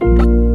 Bye.